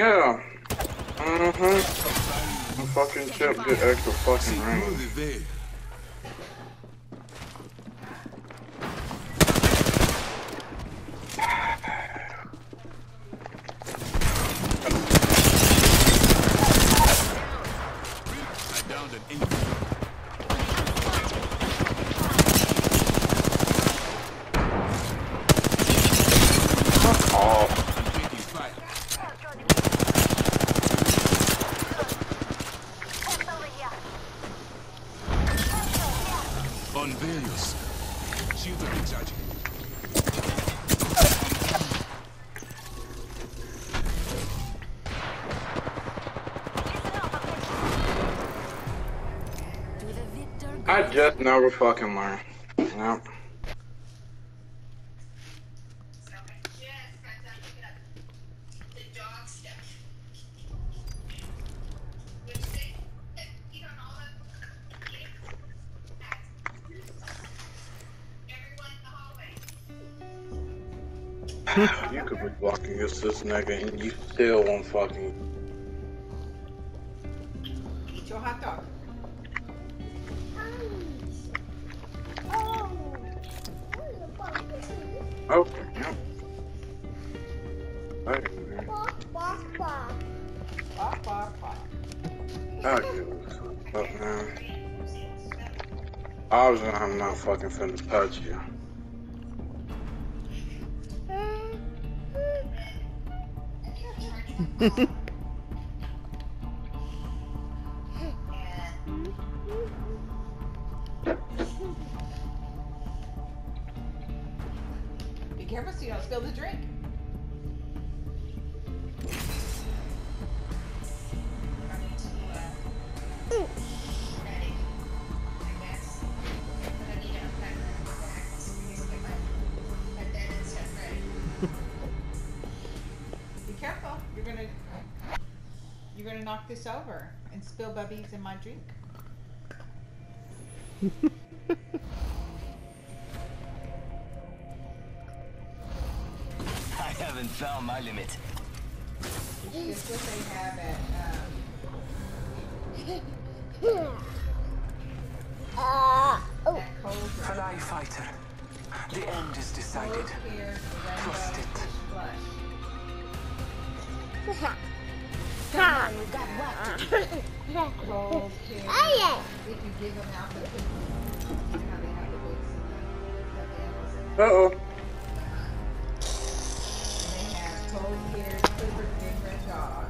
Yeah. Mm-hmm. Fucking chip get extra fucking range. I just never fucking learn. Nope. you could be walking against this nigga and you still won't fucking. Eat your hot dog. Bark. I give a fuck, man. Obviously, I'm not fucking finna touch you. gonna you're gonna knock this over and spill bubbies in my drink. I haven't found my limit. It's just what they have at um, at Cold Drink. Fly fighter. The end is decided. Trust it. Fish Flush. Cold Care. If you dig them out, they put, you they have the wigs that they have. Uh oh. And they have Cold Care Clifford Big Red Dog.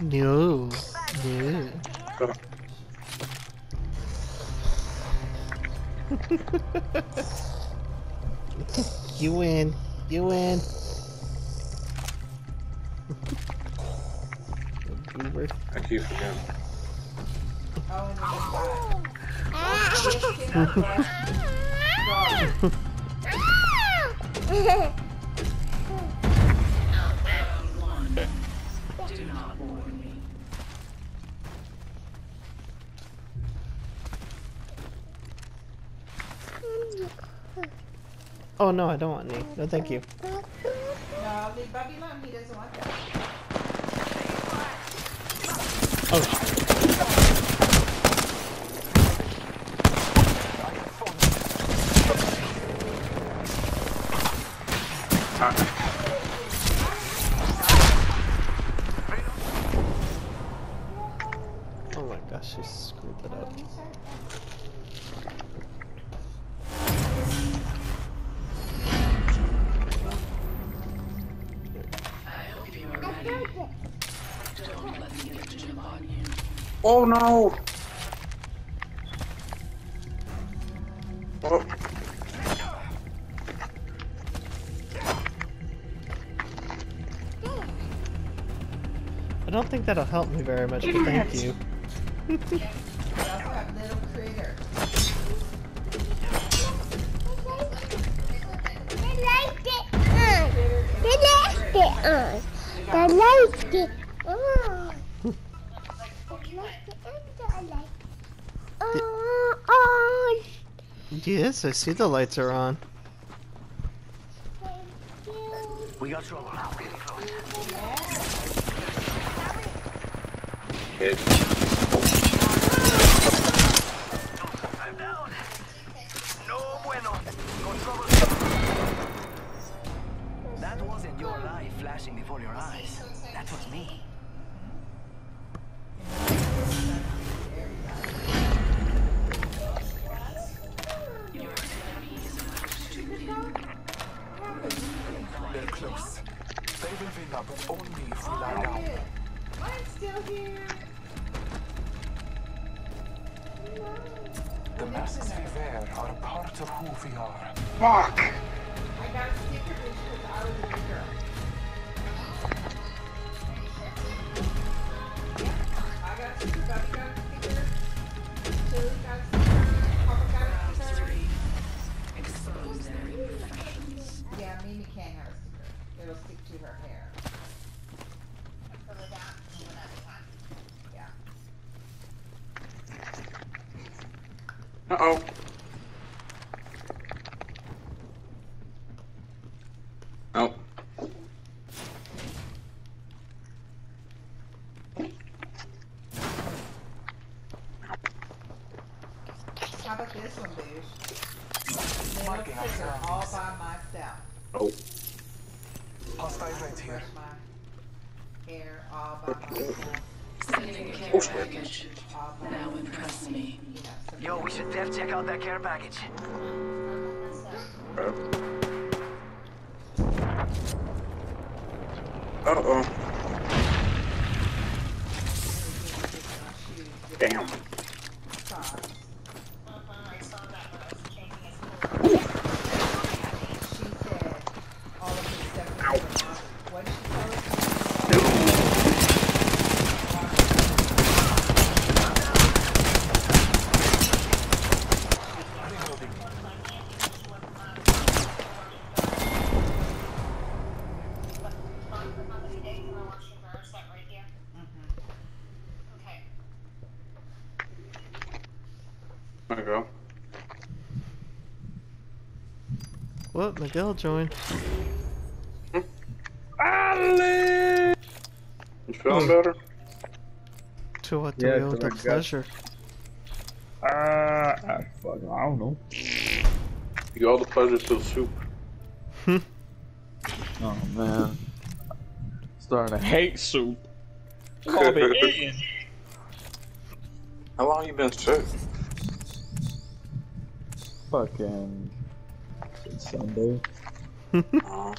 No. No. you win. You win. Goober. I keep forgetting. Oh, and Oh no, I don't want any. No, thank you. No, alone. He doesn't want that. Oh, oh my gosh, she screwed it up. Oh no! Oh. I don't think that'll help me very much, but thank you. We also have Little Critter. I like it. Oh. I like it. I like it. Oh, oh. Yes, I see the lights are on. We got trouble now. Getting close. I'm down. No bueno. No trouble. That wasn't your life flashing before your eyes. That was me. Up only if we lie down. I'm still here. The masks we wear are a part of who we are. fuck! Uh oh. Nope. How about this one, Boosh? Little Marking our sticker all by myself. Oh. Hostile right here. Brush all by myself. Sending a care Oh, shit. package. All by Now impress me. Yo, we should def check out that care package. Uh oh. Damn. socks. She said all of his stuff was in the closet. What did she tell us? There you go. What? Miguel joined. Ali! You feeling hmm. better? To what Yeah, do we owe the my gut. pleasure? Uh, I, fuck, I don't know. You all the pleasure to the soup. Hmm. Oh man, starting to hate soup. Call me eating. How long you been sick? Fucking Sunday. Uh,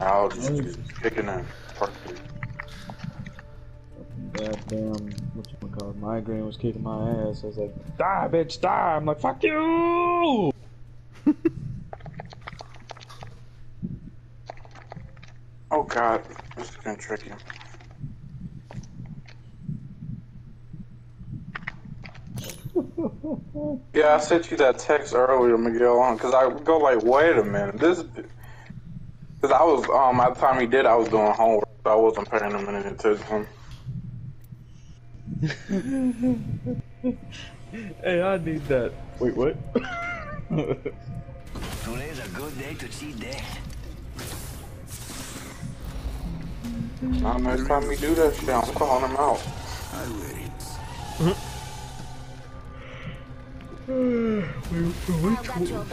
I'll just just kicking in. Perfect. Fucking goddamn, what you call it? Migraine was kicking my ass. I was like, die, bitch, die. I'm like, fuck you. God, this is gonna trick tricky. Yeah, I sent you that text earlier, Miguel, on because I go like, wait a minute, this. Because I was um at the time he did, I was doing homework, so I wasn't paying him any attention. hey, I need that. Wait, what? Today's a good day to cheat day. Now, next time you do that shit, I'm calling him out. I wear it.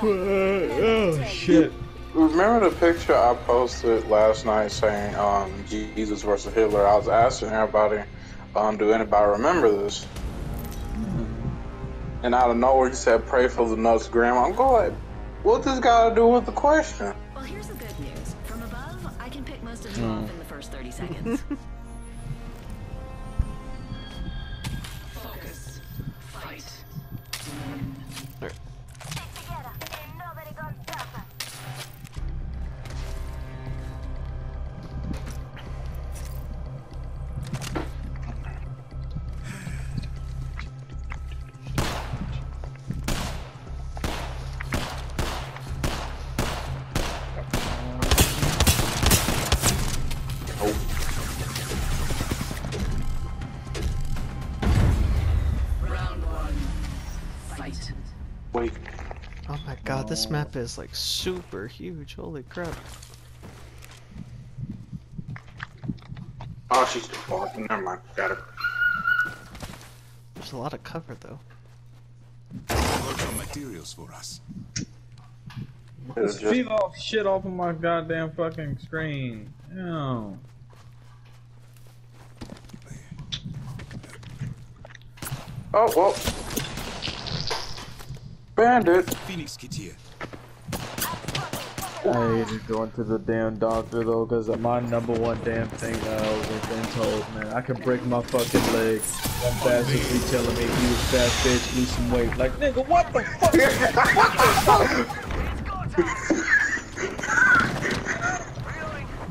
oh shit. Remember the picture I posted last night saying um, Jesus versus Hitler? I was asking everybody, um, do anybody remember this? And out of nowhere, he said, "Pray for the nuts, Grandma." I'm going, what this got to do with the question? Seconds. this map is like super huge. Holy crap. Oh, she's still falling. Never mind. Got her. There's a lot of cover though. Work on materials for us. It's just, Feed off shit off of my goddamn fucking screen. Ew. oh, well. Bandit. Phoenix kit here. I hated going to the damn doctor though, cause my number one damn thing that I was been told, man, I could break my fucking leg. One bastard be telling me you fat bitch, lose some weight. Like nigga, what the fuck? what the fuck?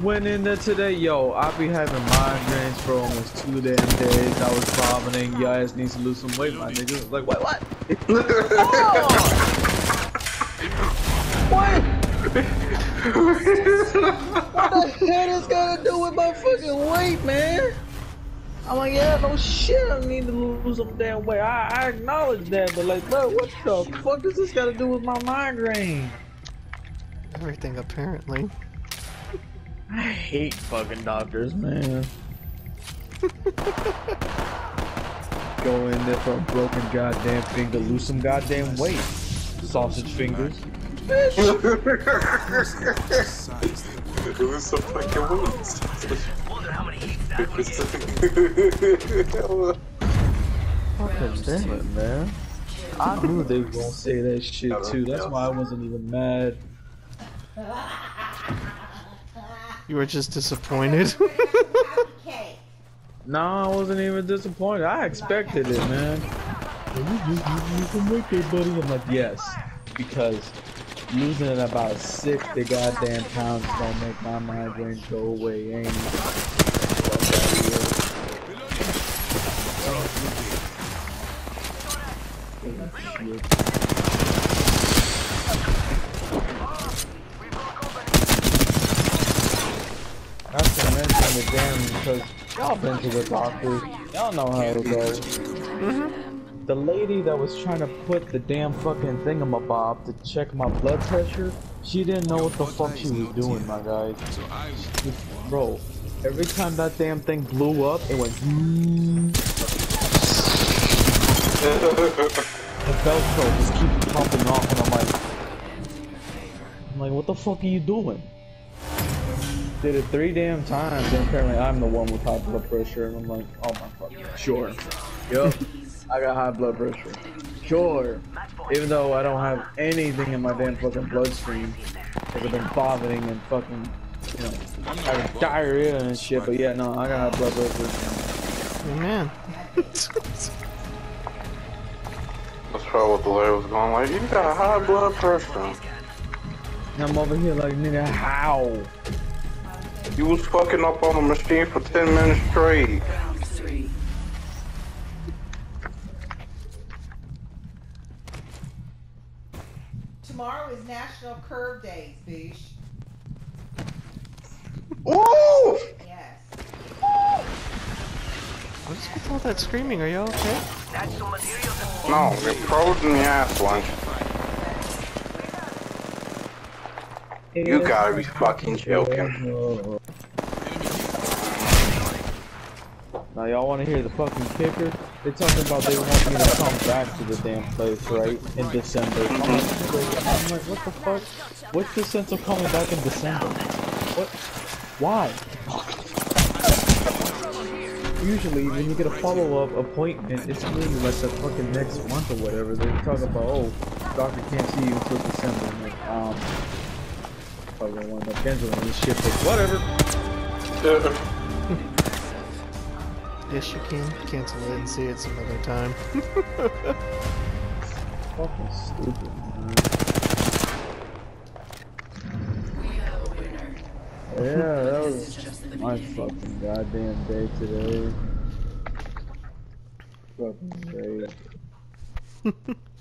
Went in there today, yo. I be having migraines for almost two damn days. I was vomiting. Your ass needs to lose some weight, my nigga. Like what? What? What? Oh! What the hell is gonna do with my fucking weight, man? I'm like, yeah, no shit, I need to lose some damn weight. I, I acknowledge that, but like, bro, what the fuck does this got to do with my migraine? Everything apparently. I hate fucking doctors, man. Go in there for a broken goddamn finger, lose some goddamn weight. Sausage fingers. Size they were. Lose some fucking wings. Fucking damn it, man. I knew they were gonna say that shit too. That's why I wasn't even mad. You were just disappointed. No, I wasn't even disappointed. I expected it, man. You just lose some weight there, buddy. I'm like, yes, because losing it about 60 goddamn pounds don't make my migraine go away. Ain't Not to mention the damn because y'all been to the doctor. Y'all know how it goes. Mm-hmm. The lady that was trying to put the damn fucking thingamabob to check my blood pressure, she didn't know what the fuck she was doing, my guy. Bro, every time that damn thing blew up, it went. The Velcro just keeps popping off, and I'm like, I'm like, what the fuck are you doing? Did it three damn times, and apparently I'm the one with high blood pressure, and I'm like, oh my fuck, sure, yep, I got high blood pressure, sure. Even though I don't have anything in my damn fucking bloodstream, because I've been vomiting and fucking, you know, having diarrhea and shit. But yeah, no, I got high blood pressure. Man. That's probably what the lady was going like. You got high blood pressure. I'm over here like, nigga, how? You was fucking up on the machine for 10 minutes straight. Tomorrow is National Curve Days, Boosh. Ooh! Yes. What is with all that screaming? Are you okay? No, you're frozen in the ass lunch. You gotta be fucking joking. Now y'all want to hear the fucking kicker? They talking about they want me to come back to the damn place, right? In December. I'm like, I'm like, what the fuck? What's the sense of coming back in December? What? Why? Usually, when you get a follow-up appointment, it's really like the fucking next month or whatever. They talk about, oh, doctor can't see you until December. I'm like, um, probably gonna wind up canceling this shit, but whatever. Yes, you can. Cancel it and see it some other time. Fucking stupid, man. Yeah, that was my fucking goddamn day today. Fucking great.